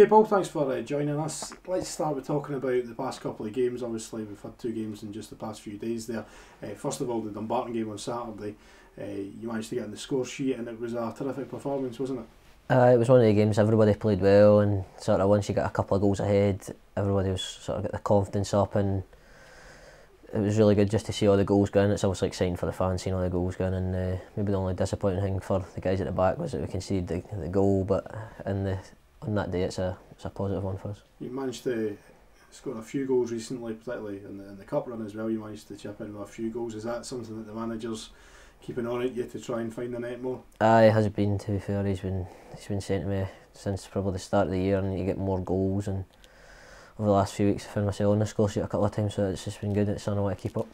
Okay, Paul, thanks for uh, joining us. Let's start with talking about the past couple of games. Obviously, we've had two games in just the past few days there. Uh, first of all, the Dumbarton game on Saturday. Uh, you managed to get in the score sheet, and it was a terrific performance, wasn't it? Uh, it was one of the games everybody played well, and sort of once you got a couple of goals ahead, everybody was sort of get the confidence up, and it was really good just to see all the goals going. It's obviously exciting for the fans seeing all the goals going, and uh, maybe the only disappointing thing for the guys at the back was that we conceded the, the goal, but in the on that day, it's a it's a positive one for us. You managed to score a few goals recently, particularly in the, in the cup run as well. You managed to chip in with a few goals. Is that something that the managers keeping on at you to try and find the net more? Aye, has been to be fair. He's been he's been saying to me since probably the start of the year, and you get more goals. And over the last few weeks, I found myself on the score sheet a couple of times, so it's just been good. It's something I want to keep up.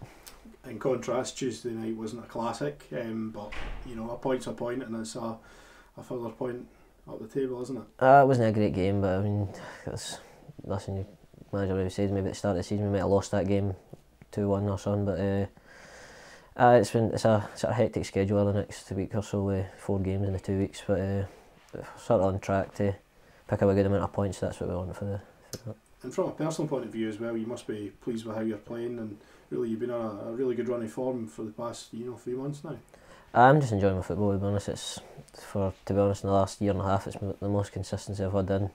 In contrast, Tuesday night wasn't a classic, um, but you know a point's a point, and it's a, a further point up the table, isn't it? Uh, it wasn't a great game, but I mean, that's, listen, you manager always said maybe at the start of the season we might have lost that game two one or something, but. Uh, uh, it's been it's a sort of hectic schedule the next week or so with four games in the two weeks, but uh, sort of on track to pick up a good amount of points. That's what we want for the. For and from a personal point of view as well, you must be pleased with how you're playing, and really you've been on a, a really good run of form for the past you know three months now. I'm just enjoying my football. To be honest, it's for to be honest in the last year and a half, it's the most consistency I've had in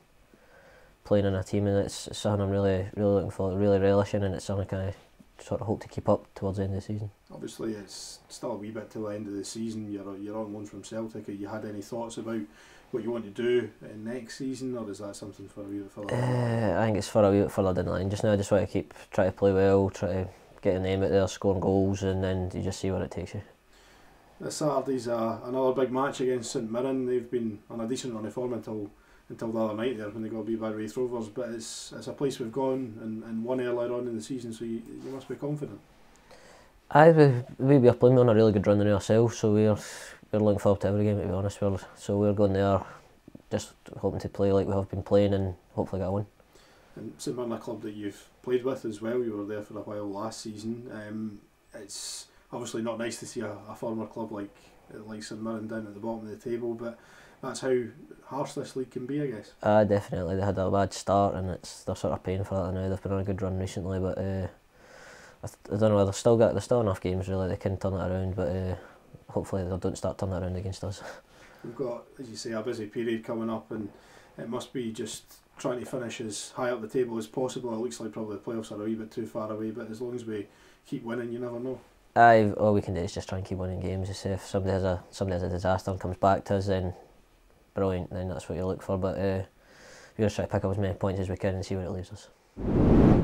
playing in a team, and it's, it's something I'm really really looking for, really relishing, and it's something I kind of sort of hope to keep up towards the end of the season. Obviously, it's still a wee bit till the end of the season. You're you're on loan from Celtic. Have you had any thoughts about what you want to do in next season, or is that something for a wee bit further? Uh, I think it's for a wee bit further down the line. Just now, I just want to keep try to play well, try to get a name out there, scoring goals, and then you just see where it takes you. This Saturday's uh, another big match against St Mirren. They've been on a decent run of form until until the other night there when they got beat by Raith Rovers. But it's it's a place we've gone and, and won earlier on in the season, so you, you must be confident. I we, we were playing on a really good run in ourselves, so we're we're looking forward to every game. To be honest, we're, so we're going there, just hoping to play like we have been playing and hopefully get a win. And St Mirren, a club that you've played with as well, you were there for a while last season. Um, it's obviously not nice to see a, a former club like like St Mirren down at the bottom of the table, but that's how harsh this league can be, I guess. Uh, definitely. They had a bad start and it's they're sort of paying for that now. They've been on a good run recently, but uh, I, I don't know. They've still got there's still enough games really. They can turn it around, but uh, hopefully they don't start turning it around against us. We've got, as you say, a busy period coming up, and it must be just trying to finish as high up the table as possible. It looks like probably the playoffs are a wee bit too far away, but as long as we keep winning, you never know. Aye, all we can do is just try and keep winning games. Just if somebody has a somebody has a disaster and comes back to us, then brilliant. Then that's what you look for. But uh, we just try to pick up as many points as we can and see where it leaves us.